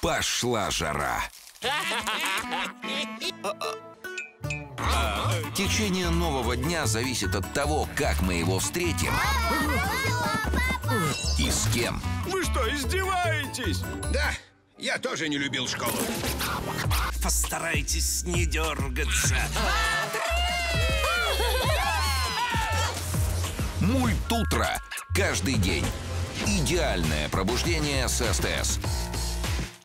Пошла жара. Течение нового дня зависит от того, как мы его встретим и с кем. Вы что, издеваетесь? Да, я тоже не любил школу. Постарайтесь не дергаться. Мульт утро. Каждый день. Идеальное пробуждение с СТС.